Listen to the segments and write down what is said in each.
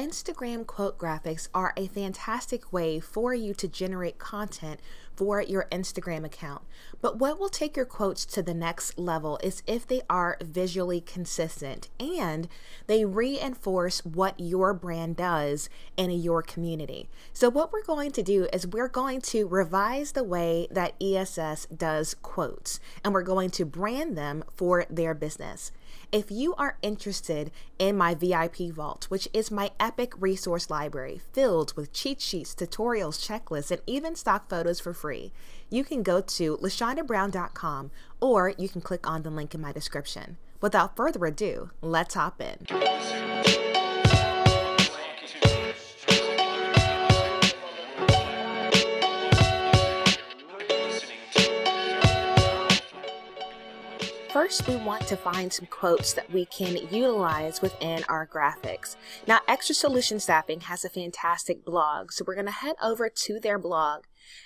Instagram quote graphics are a fantastic way for you to generate content for your Instagram account. But what will take your quotes to the next level is if they are visually consistent and they reinforce what your brand does in your community. So, what we're going to do is we're going to revise the way that ESS does quotes and we're going to brand them for their business. If you are interested in my VIP Vault, which is my epic resource library filled with cheat sheets, tutorials, checklists, and even stock photos for free, you can go to lashondabrown.com or you can click on the link in my description. Without further ado, let's hop in. First, we want to find some quotes that we can utilize within our graphics. Now, Extra Solution Staffing has a fantastic blog, so we're going to head over to their blog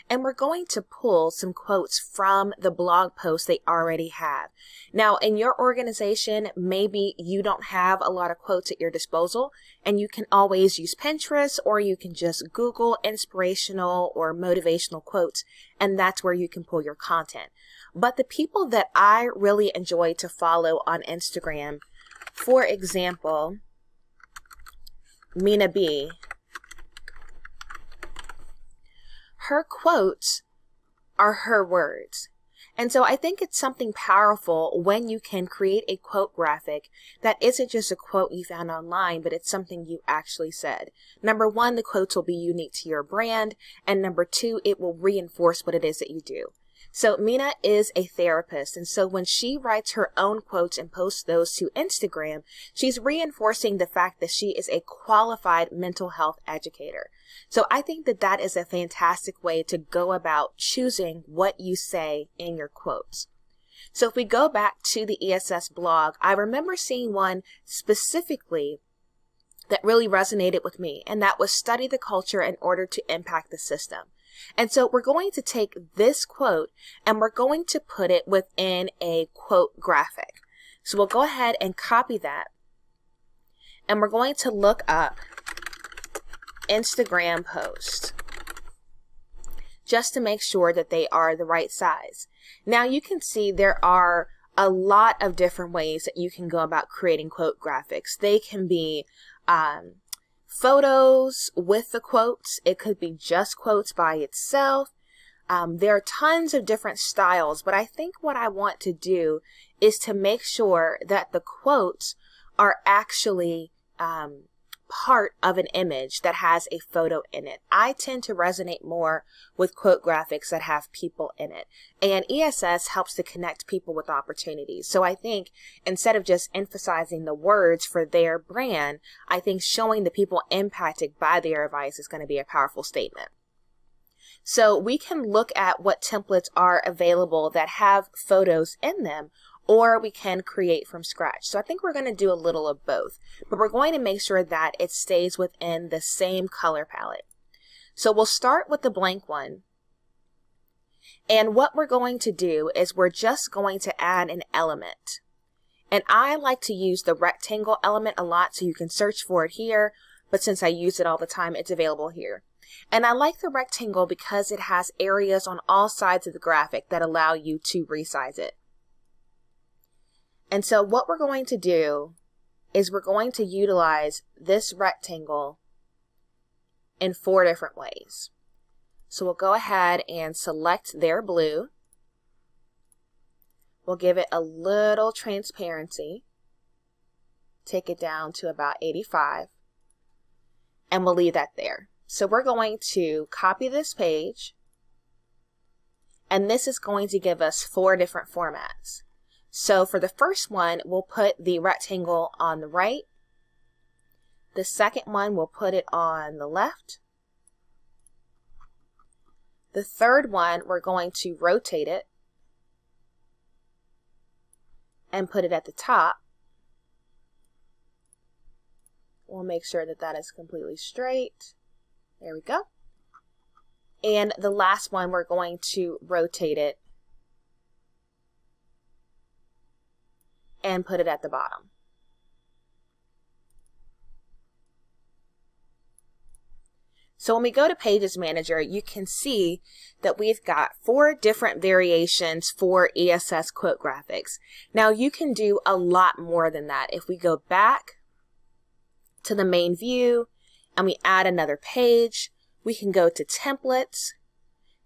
and we're going to pull some quotes from the blog post they already have. Now, in your organization, maybe you don't have a lot of quotes at your disposal, and you can always use Pinterest or you can just Google inspirational or motivational quotes, and that's where you can pull your content. But the people that I really enjoy to follow on Instagram, for example, Minaa B, her quotes are her words. And so I think it's something powerful when you can create a quote graphic that isn't just a quote you found online, but it's something you actually said. Number one, the quotes will be unique to your brand. And number two, it will reinforce what it is that you do. So Minaa is a therapist. And so when she writes her own quotes and posts those to Instagram, she's reinforcing the fact that she is a qualified mental health educator. So I think that that is a fantastic way to go about choosing what you say in your quotes. So if we go back to the ESS blog, I remember seeing one specifically that really resonated with me, and that was study the culture in order to impact the system. And so we're going to take this quote and we're going to put it within a quote graphic. So we'll go ahead and copy that. And we're going to look up Instagram post just to make sure that they are the right size. Now you can see there are a lot of different ways that you can go about creating quote graphics. They can be um, photos with the quotes. It could be just quotes by itself. Um, there are tons of different styles, but I think what I want to do is to make sure that the quotes are actually um, part of an image that has a photo in it. I tend to resonate more with quote graphics that have people in it. And ESS helps to connect people with opportunities. So I think instead of just emphasizing the words for their brand, I think showing the people impacted by their advice is going to be a powerful statement. So we can look at what templates are available that have photos in them or we can create from scratch. So I think we're going to do a little of both, but we're going to make sure that it stays within the same color palette. So we'll start with the blank one. And what we're going to do is we're just going to add an element. And I like to use the rectangle element a lot so you can search for it here, but since I use it all the time, it's available here. And I like the rectangle because it has areas on all sides of the graphic that allow you to resize it. And so what we're going to do is we're going to utilize this rectangle in four different ways. So we'll go ahead and select their blue. We'll give it a little transparency. Take it down to about 85. And we'll leave that there. So we're going to copy this page. And this is going to give us four different formats. So for the first one, we'll put the rectangle on the right. The second one, we'll put it on the left. The third one, we're going to rotate it and put it at the top. We'll make sure that that is completely straight. There we go. And the last one, we're going to rotate it and put it at the bottom. So when we go to Pages Manager, you can see that we've got four different variations for ESS quote graphics. Now you can do a lot more than that. If we go back to the main view and we add another page, we can go to templates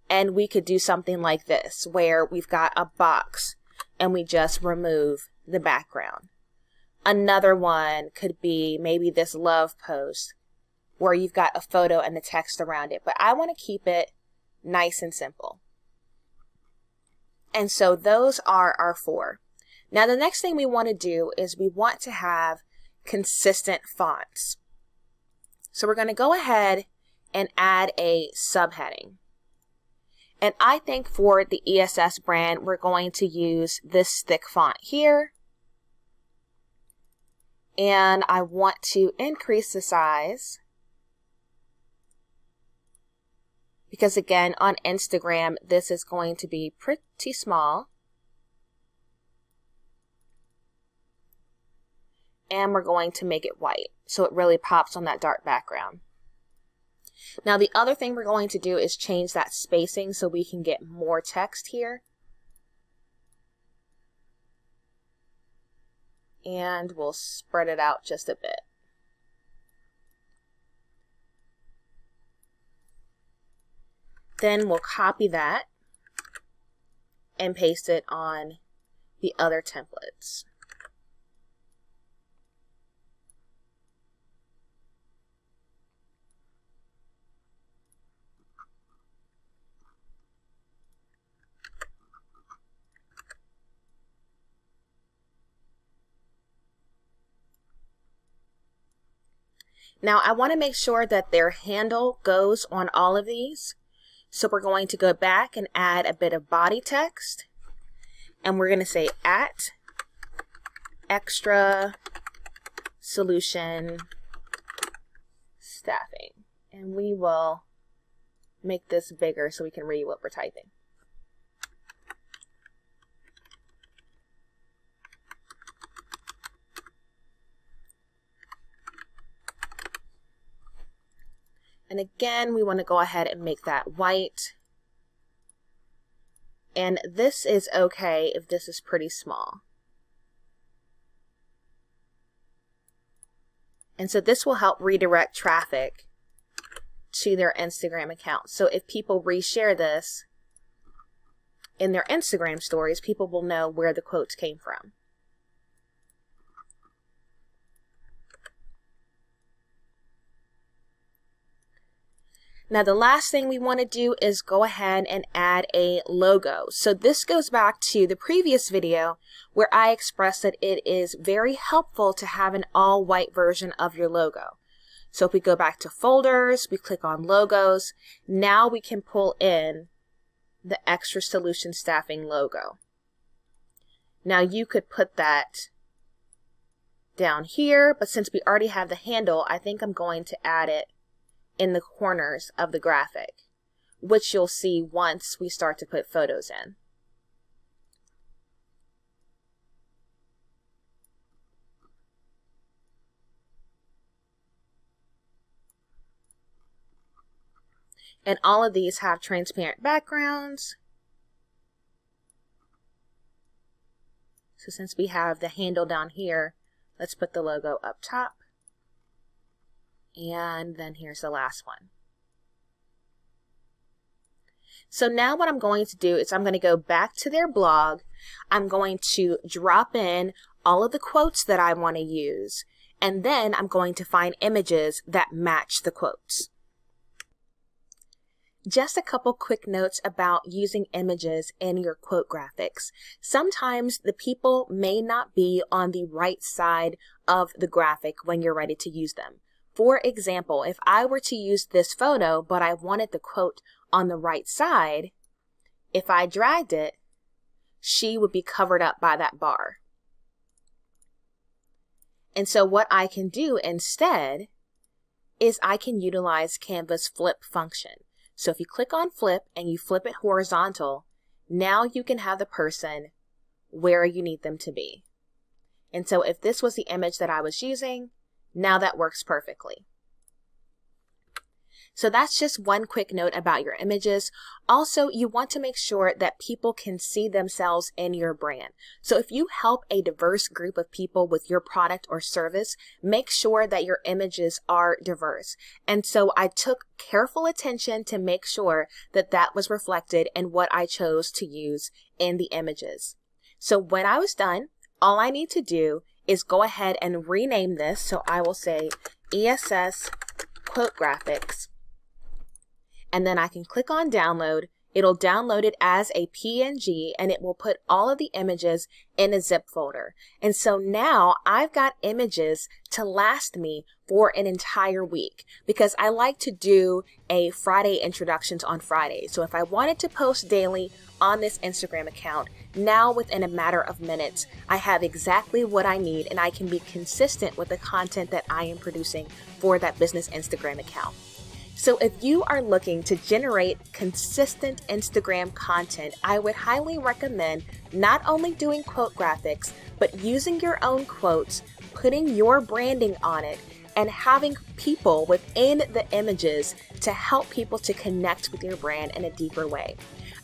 and we could do something like this where we've got a box and we just remove the background. Another one could be maybe this love post where you've got a photo and the text around it, but I want to keep it nice and simple. And so those are our four. Now the next thing we want to do is we want to have consistent fonts. So we're going to go ahead and add a subheading. And I think for the ESS brand, we're going to use this thick font here. And I want to increase the size because again, on Instagram, this is going to be pretty small. And we're going to make it white so it really pops on that dark background. Now the other thing we're going to do is change that spacing so we can get more text here. And we'll spread it out just a bit. Then we'll copy that and paste it on the other templates. Now I want to make sure that their handle goes on all of these. So we're going to go back and add a bit of body text. And we're going to say at extra solution staffing. And we will make this bigger so we can read what we're typing. And again, we want to go ahead and make that white. And this is okay if this is pretty small. And so this will help redirect traffic to their Instagram account. So if people reshare this in their Instagram stories, people will know where the quotes came from. Now the last thing we want to do is go ahead and add a logo. So this goes back to the previous video where I expressed that it is very helpful to have an all white version of your logo. So if we go back to folders, we click on logos, now we can pull in the extra solution staffing logo. Now you could put that down here, but since we already have the handle, I think I'm going to add it in the corners of the graphic, which you'll see once we start to put photos in. And all of these have transparent backgrounds. So since we have the handle down here, let's put the logo up top. And then here's the last one. So now what I'm going to do is I'm going to go back to their blog. I'm going to drop in all of the quotes that I want to use. And then I'm going to find images that match the quotes. Just a couple quick notes about using images in your quote graphics. Sometimes the people may not be on the right side of the graphic when you're ready to use them. For example, if I were to use this photo, but I wanted the quote on the right side, if I dragged it, she would be covered up by that bar. And so what I can do instead is I can utilize Canva's flip function. So if you click on flip and you flip it horizontal, now you can have the person where you need them to be. And so if this was the image that I was using, now that works perfectly. So that's just one quick note about your images. Also, you want to make sure that people can see themselves in your brand. So if you help a diverse group of people with your product or service, make sure that your images are diverse. And so I took careful attention to make sure that that was reflected in what I chose to use in the images. So when I was done, all I need to do is go ahead and rename this. So I will say ESS quote graphics and then I can click on download. It'll download it as a PNG and it will put all of the images in a zip folder. And so now I've got images to last me for an entire week because I like to do a Friday introductions on Friday. So if I wanted to post daily on this Instagram account, now within a matter of minutes, I have exactly what I need and I can be consistent with the content that I am producing for that business Instagram account. So if you are looking to generate consistent Instagram content, I would highly recommend not only doing quote graphics, but using your own quotes, putting your branding on it, and having people within the images to help people to connect with your brand in a deeper way.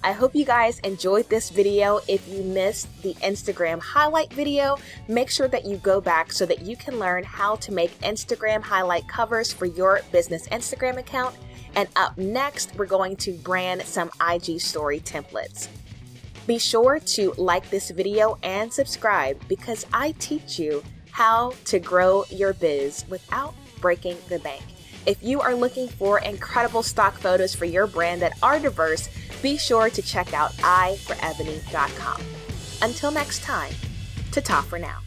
I hope you guys enjoyed this video. If you missed the Instagram highlight video, make sure that you go back so that you can learn how to make Instagram highlight covers for your business Instagram account. And up next, we're going to brand some IG story templates. Be sure to like this video and subscribe because I teach you how to grow your biz without breaking the bank. If you are looking for incredible stock photos for your brand that are diverse, be sure to check out eyeforebony.com. Until next time, ta-ta for now.